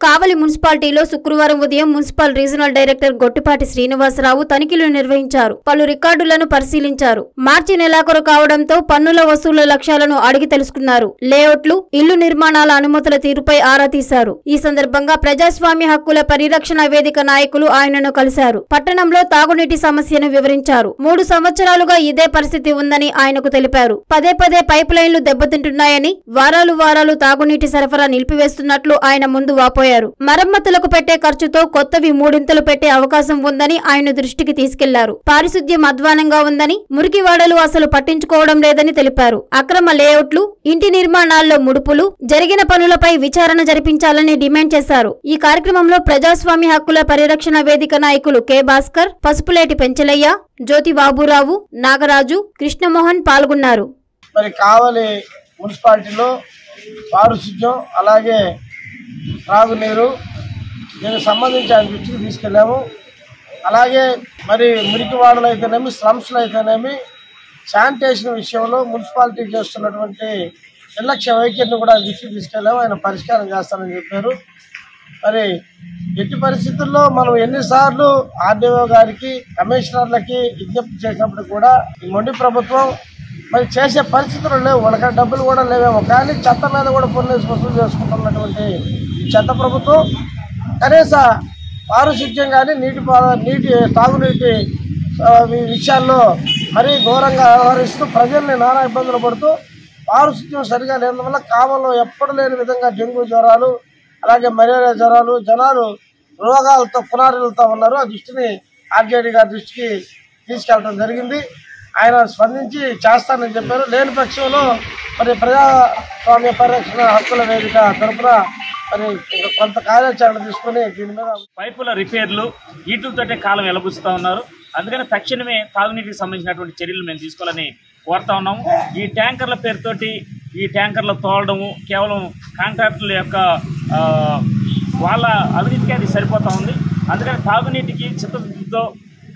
కావలి మున్సిపాలిటీలో శుక్రవారం ఉదయం municipal regional director Gottipati Srinivasarao తనిఖీలు నిర్వహించారు. పలు రికార్డులను పరిశీలించారు. మార్చి నెలాఖరు కావడంతో పన్నుల వసూళ్ళ లక్ష్యాలను అడిగి తెలుసుకున్నారు. లేఅవుట్లు ఇల్లు నిర్మాణాల అనుమతుల తీరుపై ఆరా తీశారు. ఈ సందర్భంగా ప్రజాస్వామ్య హక్కుల పరిరక్షణ వేదిక నాయకులు ఆయనను కలిశారు. పట్టణంలో తాగునీటి సమస్యను వివరించారు. మూడు సంవత్సరాలుగా ఇదే పరిస్థితి ఉందని ఆయనకు తెలిపారు. పదే పదే పైప్ లైన్లు దెబ్బతింటున్నాయని వారాలు వారాలు తాగునీటి సరఫరా నిలిపివేస్తున్నట్లు ఆయన ముందు వాపోయారు. మరమ్మతులకు పెట్టే ఖర్చుతో కొత్తవి మూడింతలు పెట్టే అవకాశం ఉందని ఆయన దృష్టికి తీసుకెళ్ళారు. పారిశుద్ధ్యం అధ్వానంగా ఉందని మురికివాడలు అసలు పట్టించుకోవడం లేదని తెలిపారు. అక్రమ లేఅవుట్లు ఇంటి నిర్మాణాల్లో ముడుపులు జరిగిన పనులపై విచారణ జరిపించాలని డిమాండ్ చేశారు. ఈ కార్యక్రమంలో ప్రజాస్వామ్య హక్కుల పరిరక్షణ వేదిక నాయకులు కె. భాస్కర్ పసుపులేటి పెంచలయ్య జ్యోతి బాబురావు నాగరాజు కృష్ణమోహన్ పాల్గొన్నారు. మరి కావలి మున్సిపాలిటీలో పారిశుద్ధ్యం అలాగే త్రాగునీరు దీనికి సంబంధించి ఆయన దృష్టికి తీసుకెళ్ళాము. అలాగే మరి మురికి వాడలు అయితేనేమి స్లమ్స్లు అయితేనేమి శానిటేషన్ విషయంలో మున్సిపాలిటీ చేస్తున్నటువంటి నిర్లక్ష్య వైఖరిని కూడా దృష్టికి తీసుకెళ్ళాము. ఆయన పరిష్కారం చేస్తానని చెప్పారు. మరి ఎట్టి పరిస్థితుల్లో మనం ఎన్నిసార్లు ఆర్డీఓ గారికి కమిషనర్లకి విజ్ఞప్తి చేసినప్పుడు కూడా ఈ మొండి ప్రభుత్వం మరి చేసే పరిస్థితులు లేవు. వాళ్ళకి డబ్బులు కూడా లేవేమో. కానీ చెత్త మీద కూడా పన్ను వసూలు చేసుకుంటున్నటువంటి చెత్త ప్రభుత్వం కనీస పారిశుద్ధ్యం కానీ నీటి నీటి తాగునీటి విషయాల్లో మరీ ఘోరంగా వ్యవహరిస్తూ ప్రజల్ని నానా ఇబ్బందులు పడుతూ పారిశుద్ధ్యం సరిగా లేనందువల్ల కాలంలో ఎప్పుడు లేని విధంగా డెంగ్యూ జ్వరాలు అలాగే మలేరియా జ్వరాలు జనాలు రోగాలతో పునారులతో ఉన్నారు. ఆ దృష్టిని ఆర్జేడీ గారి దృష్టికి తీసుకెళ్ళడం జరిగింది. ఆయన స్పందించి చేస్తానని చెప్పారు. లేని పక్షంలో మరి ప్రజాస్వామ్య పరిరక్షణ హక్కుల వేదిక తరఫున మరి కొంత కార్యాచరణ తీసుకుని దీని మీద పైపుల రిపేర్లు వీటితోటే కాలం వెలబుస్తూ ఉన్నారు. అందుకని తక్షణమే తాగునీటికి సంబంధించినటువంటి చర్యలు మేము తీసుకోవాలని కోరుతా ఉన్నాము. ఈ ట్యాంకర్ల పేరుతోటి ఈ ట్యాంకర్లు తోలడము కేవలం కాంట్రాక్టర్ల యొక్క వాళ్ళ అవినీతికి అది సరిపోతూ ఉంది. అందుకని తాగునీటికి చిత్తశుద్ధితో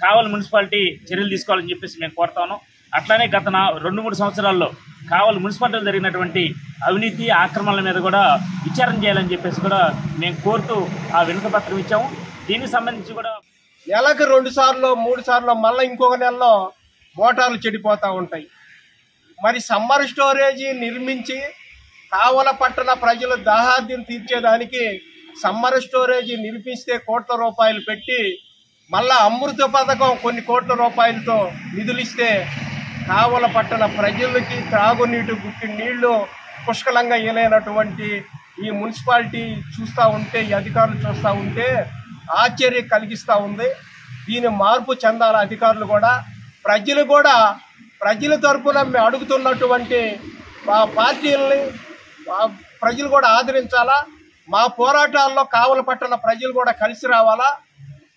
కావలి మున్సిపాలిటీ చర్యలు తీసుకోవాలని చెప్పేసి మేము కోరుతాను అట్లానే గత నా రెండు మూడు సంవత్సరాల్లో కావలి మున్సిపాలిటీలో జరిగినటువంటి అవినీతి ఆక్రమణల మీద కూడా విచారణ చేయాలని చెప్పేసి కూడా మేము కోరుతూ ఆ వినతి పత్రం ఇచ్చాము. దీనికి సంబంధించి కూడా నెలకు రెండు సార్లు మూడు సార్లు మళ్ళీ ఇంకొక నెలలో మోటార్లు చెడిపోతూ ఉంటాయి. మరి సమ్మర్ స్టోరేజీ నిర్మించి కావల పట్టణ ప్రజల దాహాద్యం తీర్చేదానికి సమ్మర్ స్టోరేజీ నిర్మిస్తే కోట్ల రూపాయలు పెట్టి మళ్ళా అమృత పథకం కొన్ని కోట్ల రూపాయలతో నిధులు ఇస్తే కావల పట్టణ ప్రజలకి త్రాగునీటి గుట్టి నీళ్ళు పుష్కలంగా ఇయలేనటువంటి ఈ మున్సిపాలిటీ చూస్తూ ఉంటే ఈ అధికారులు చూస్తూ ఉంటే ఆశ్చర్యం కలిగిస్తూ ఉంది. దీని మార్పు చెందాల అధికారులు కూడా. ప్రజలు కూడా ప్రజల తరపున మేము అడుగుతున్నటువంటి మా పార్టీలని మా ప్రజలు కూడా ఆదరించాలా? మా పోరాటాల్లో కావల పట్టణ ప్రజలు కూడా కలిసి రావాలా?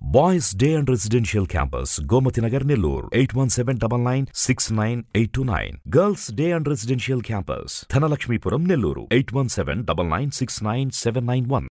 Boys Day and Residential Campus, Gomati Nagar, Nellore, 817-99-69829. Girls Day and Residential Campus, Thanalakshmipuram, Nellore, 817-99-69791.